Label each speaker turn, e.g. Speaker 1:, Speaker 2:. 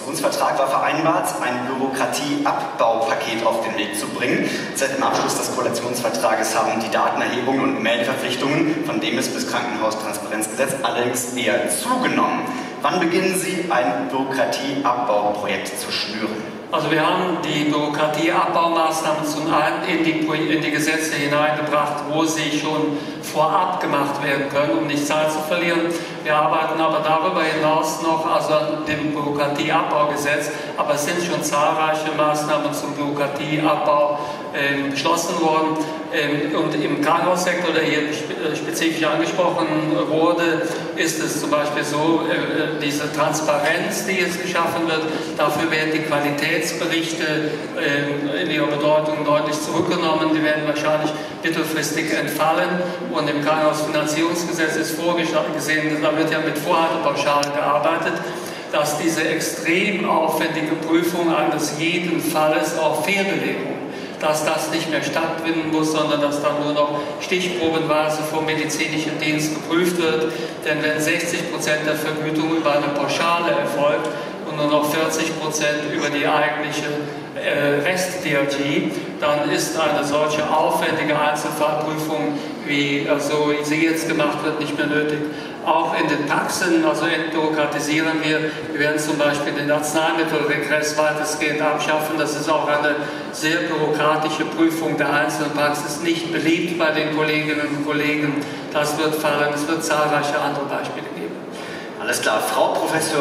Speaker 1: Koalitionsvertrag war vereinbart, ein Bürokratieabbaupaket auf den Weg zu bringen. Seit dem Abschluss des Koalitionsvertrages haben die Datenerhebungen und Meldeverpflichtungen von dem es bis Krankenhaustransparenzgesetz allerdings eher zugenommen. Wann beginnen Sie, ein Bürokratieabbauprojekt zu schnüren?
Speaker 2: Also wir haben die Bürokratieabbaumaßnahmen zum einen in die, in die, Gesetze hineingebracht, wo sie schon vorab gemacht werden können, um nicht Zeit zu verlieren. Wir arbeiten aber darüber hinaus noch also an dem Bürokratieabbaugesetz, aber es sind schon zahlreiche Maßnahmen zum Bürokratieabbau äh, beschlossen worden. Ähm, und im Krankenhaussektor, der hier äh, spezifisch angesprochen wurde, ist es zum Beispiel so, äh, äh, diese Transparenz, die jetzt geschaffen wird, dafür werden die Qualitätsberichte ähm, in ihrer Bedeutung deutlich zurückgenommen. Die werden wahrscheinlich mittelfristig entfallen. Und im Krankenhausfinanzierungsgesetz ist vorgesehen, da wird ja mit Vorhaltepauschalen gearbeitet dass diese extrem aufwendige Prüfung eines jeden Falles auch Fehlbelegung dass das nicht mehr stattfinden muss, sondern dass dann nur noch stichprobenweise vom medizinischen Dienst geprüft wird. Denn wenn 60 Prozent der Vergütung über eine Pauschale erfolgt 40 Prozent über die eigentliche äh, Rest-DRG, dann ist eine solche aufwendige Einzelfallprüfung, wie also sie jetzt gemacht wird, nicht mehr nötig. Auch in den Praxen, also entbürokratisieren wir. Wir werden zum Beispiel den Arzneimittelregress weitestgehend abschaffen. Das ist auch eine sehr bürokratische Prüfung der einzelnen Praxis, nicht beliebt bei den Kolleginnen und Kollegen. Das wird fallen. Es wird zahlreiche andere Beispiele geben.
Speaker 1: Alles klar, Frau Professor.